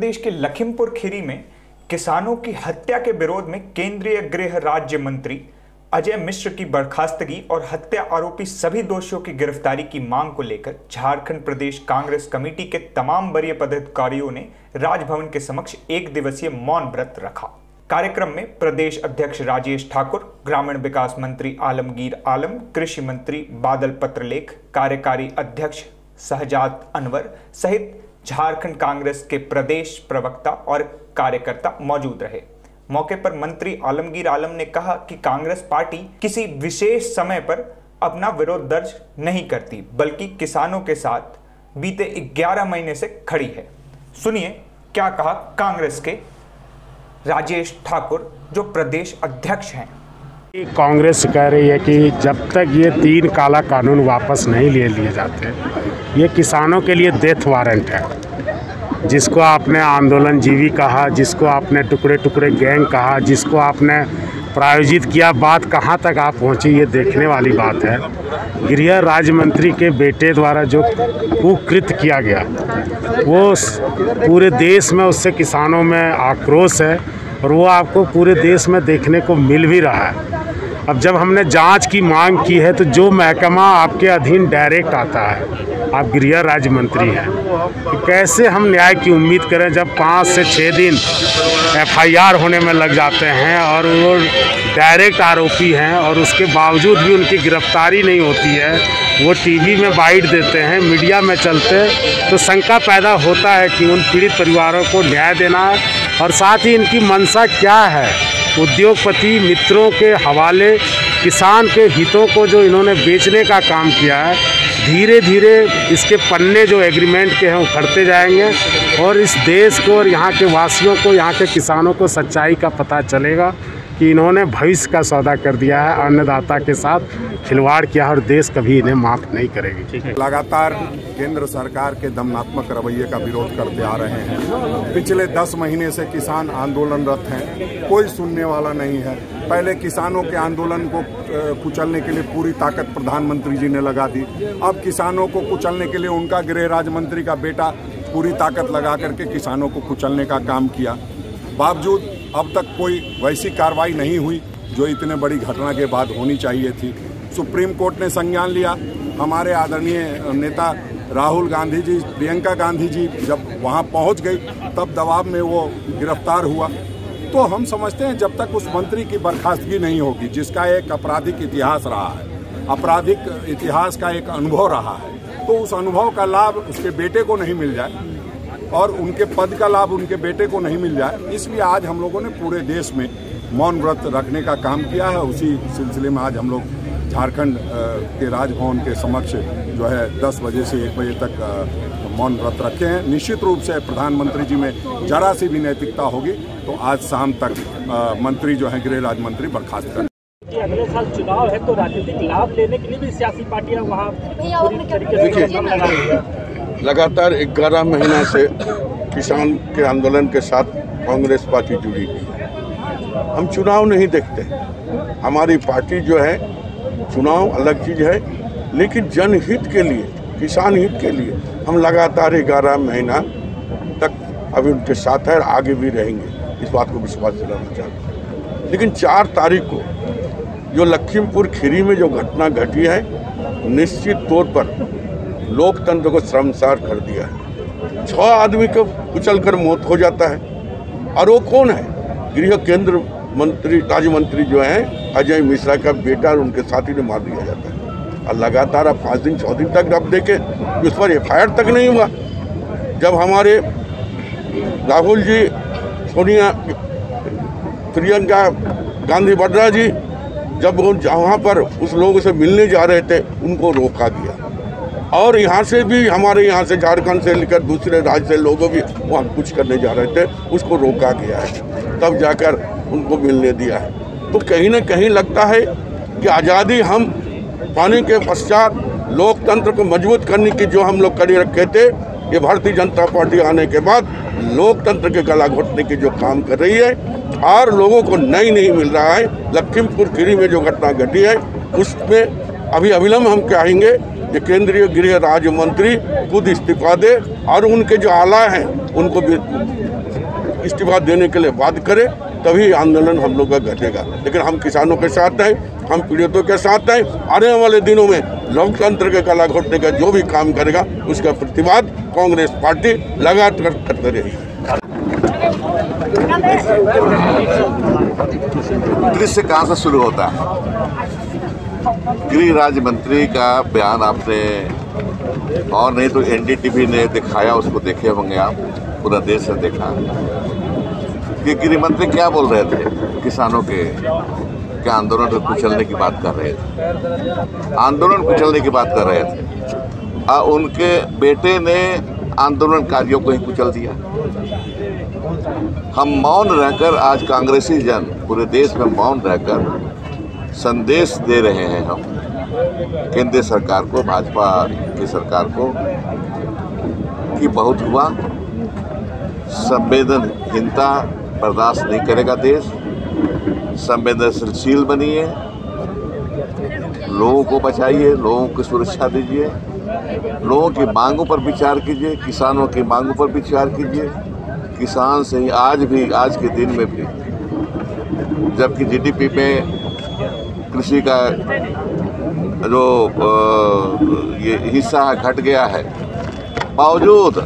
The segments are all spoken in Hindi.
प्रदेश के लखीमपुर खीरी में किसानों की हत्या के विरोध में केंद्रीय गृह राज्य मंत्री अजय मिश्र की बर्खास्तगी और हत्या आरोपी सभी दोषियों की गिरफ्तारी की मांग को लेकर झारखंड प्रदेश कांग्रेस कमेटी के तमाम वरीय पदाधिकारियों ने राजभवन के समक्ष एक दिवसीय मौन व्रत रखा। कार्यक्रम में प्रदेश अध्यक्ष राजेश ठाकुर, ग्रामीण विकास मंत्री आलमगीर आलम, कृषि मंत्री बादल पत्रलेख, कार्यकारी अध्यक्ष शहजाद अनवर सहित झारखंड कांग्रेस के प्रदेश प्रवक्ता और कार्यकर्ता मौजूद रहे। मौके पर मंत्री आलमगीर आलम ने कहा कि कांग्रेस पार्टी किसी विशेष समय पर अपना विरोध दर्ज नहीं करती, बल्कि किसानों के साथ बीते 11 महीने से खड़ी है। सुनिए, क्या कहा कांग्रेस के राजेश ठाकुर, जो प्रदेश अध्यक्ष हैं। कांग्रेस कह रही है कि जब तक ये तीन काला कानून वापस नहीं ले लिए जाते, ये किसानों के लिए डेथ वारंट है। जिसको आपने आंदोलन जीवी कहा, जिसको आपने टुकड़े टुकड़े गैंग कहा, जिसको आपने प्रायोजित किया, बात कहाँ तक आप पहुँची, ये देखने वाली बात है। गृह राज्य मंत्री के बेटे द्वारा जो कुकृत किया गया, वो पूरे देश में उससे किसानों में आक्रोश है और वो आपको पूरे देश में देखने को मिल भी रहा है। अब जब हमने जाँच की, मांग की है तो जो महकमा आपके अधीन डायरेक्ट आता है, आप गृह राज्य मंत्री हैं तो कैसे हम न्याय की उम्मीद करें जब पाँच से छः दिन एफआईआर होने में लग जाते हैं और वो डायरेक्ट आरोपी हैं और उसके बावजूद भी उनकी गिरफ्तारी नहीं होती है, वो टीवी में बाइट देते हैं, मीडिया में चलते तो शंका पैदा होता है कि उन पीड़ित परिवारों को न्याय देना और साथ ही इनकी मंशा क्या है? उद्योगपति मित्रों के हवाले, किसान के हितों को जो इन्होंने बेचने का काम किया है धीरे धीरे इसके पन्ने जो एग्रीमेंट के हैं उखड़ते जाएँगे और इस देश को और यहाँ के वासियों को, यहाँ के किसानों को सच्चाई का पता चलेगा। कि इन्होंने भविष्य का सौदा कर दिया है अन्नदाता के साथ खिलवाड़ किया और देश कभी इन्हें माफ़ नहीं करेगी। लगातार केंद्र सरकार के दमनात्मक रवैये का विरोध करते आ रहे हैं। पिछले दस महीने से किसान आंदोलनरत हैं। कोई सुनने वाला नहीं है। पहले किसानों के आंदोलन को कुचलने के लिए पूरी ताकत प्रधानमंत्री जी ने लगा दी। अब किसानों को कुचलने के लिए उनका गृह राज्य मंत्री का बेटा पूरी ताकत लगा करके किसानों को कुचलने का काम किया। बावजूद अब तक कोई वैसी कार्रवाई नहीं हुई जो इतने बड़ी घटना के बाद होनी चाहिए थी। सुप्रीम कोर्ट ने संज्ञान लिया। हमारे आदरणीय नेता राहुल गांधी जी, प्रियंका गांधी जी जब वहाँ पहुँच गई, तब दबाव में वो गिरफ़्तार हुआ। तो हम समझते हैं जब तक उस मंत्री की बर्खास्तगी नहीं होगी, जिसका एक आपराधिक इतिहास रहा है, आपराधिक इतिहास का एक अनुभव रहा है तो उस अनुभव का लाभ उसके बेटे को नहीं मिल जाए। और उनके पद का लाभ उनके बेटे को नहीं मिल जाए। इसलिए आज हम लोगों ने पूरे देश में मौन व्रत रखने का काम किया है। उसी सिलसिले में आज हम लोग झारखंड के राजभवन के समक्ष जो है 10 बजे से 1 बजे तक मौन व्रत रखे हैं। निश्चित रूप से प्रधानमंत्री जी में जरा सी भी नैतिकता होगी तो आज शाम तक मंत्री जो है गृह राज्य मंत्री बर्खास्त कर अगले साल चुनाव है तो राजनीतिक लाभ लेने के लिए भी सियासी पार्टियाँ वहाँ से लगातार ग्यारह महीना से किसान के आंदोलन के साथ कांग्रेस पार्टी जुड़ी हुई है। हम चुनाव नहीं देखते। हमारी पार्टी जो है, चुनाव अलग चीज़ है, लेकिन जनहित के लिए, किसान हित के लिए हम लगातार ग्यारह महीना तक अभी उनके साथ है और आगे भी रहेंगे। इस बात को विश्वास दिलाना चाहते हैं। लेकिन चार तारीख को जो लखीमपुर खीरी में जो घटना घटी है, निश्चित तौर पर लोकतंत्र को शर्मसार कर दिया है। छः आदमी को कुचल कर मौत हो जाता है। और वो कौन है? गृह केंद्र मंत्री, राज्य मंत्री जो हैं, अजय मिश्रा का बेटा और उनके साथी ने मार दिया जाता है। और लगातार अब पाँच दिन छः दिन तक आप देखें, उस पर एफआईआर तक नहीं हुआ। जब हमारे राहुल जी, सोनिया, प्रियंका गांधी, वड्रा जी, जब वो जहाँ पर उस लोगों से मिलने जा रहे थे, उनको रोका गया। और यहाँ से भी, हमारे यहाँ से झारखंड से लेकर दूसरे राज्य से लोगों भी वहाँ कुछ करने जा रहे थे, उसको रोका गया है। तब जाकर उनको मिलने दिया है। तो कहीं ना कहीं लगता है कि आज़ादी हम पाने के पश्चात लोकतंत्र को मज़बूत करने की जो हम लोग कड़ी रखे थे, ये भारतीय जनता पार्टी आने के बाद लोकतंत्र के गला घोटने की जो काम कर रही है, और लोगों को नई नहीं मिल रहा है। लखीमपुर खीरी में जो घटना घटी है, उसमें अभी अविलंब हम कहेंगे कि केंद्रीय गृह राज्य मंत्री खुद इस्तीफा दे और उनके जो आला हैं, उनको भी इस्तीफा देने के लिए बात करे, तभी आंदोलन हम लोग का घटेगा। लेकिन हम किसानों के साथ हैं, हम पीड़ितों के साथ हैं, आने वाले दिनों में लोकतंत्र के कला घोटने का जो भी काम करेगा, उसका प्रतिवाद कांग्रेस पार्टी लगातार करते रहेगी। दृश्य कहाँ से शुरू होता है? गृह राज्य मंत्री का बयान आपने और नहीं तो एनडीटीवी ने दिखाया उसको देखे होंगे आप पूरा देश ने देखा। कि गृह मंत्री क्या बोल रहे थे? किसानों के क्या आंदोलन कुचलने की बात कर रहे थे? आंदोलन कुचलने की बात कर रहे थे। आ, उनके बेटे ने आंदोलनकारियों को ही कुचल दिया। हम मौन रहकर आज कांग्रेसी जन पूरे देश में मौन रहकर संदेश दे रहे हैं हम केंद्र सरकार को, भाजपा की सरकार को, कि बहुत हुआ। संवेदनहीनता बर्दाश्त नहीं करेगा देश। संवेदनशील बनिए। लोगों को बचाइए, लोगों की सुरक्षा दीजिए। लोगों की मांगों पर विचार कीजिए, किसानों की मांगों पर विचार कीजिए। किसान से ही आज भी, आज के दिन में भी, जबकि जीडीपी में कृषि का जो ये हिस्सा है घट गया है। बावजूद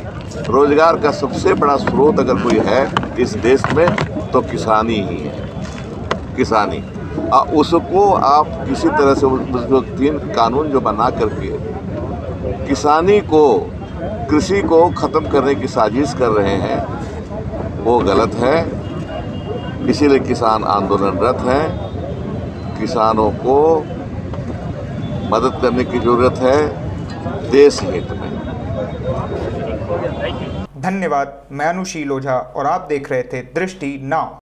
रोज़गार का सबसे बड़ा स्रोत अगर कोई है इस देश में तो किसानी ही है। किसानी। आ, उसको आप किसी तरह से जो तीन कानून जो बना करके किसानी को कृषि को ख़त्म करने की साजिश कर रहे हैं वो गलत है। इसीलिए किसान आंदोलनरत हैं। किसानों को मदद करने की ज़रूरत है देश हित में। धन्यवाद, मैं अनुशील ओझा और आप देख रहे थे दृष्टि नाव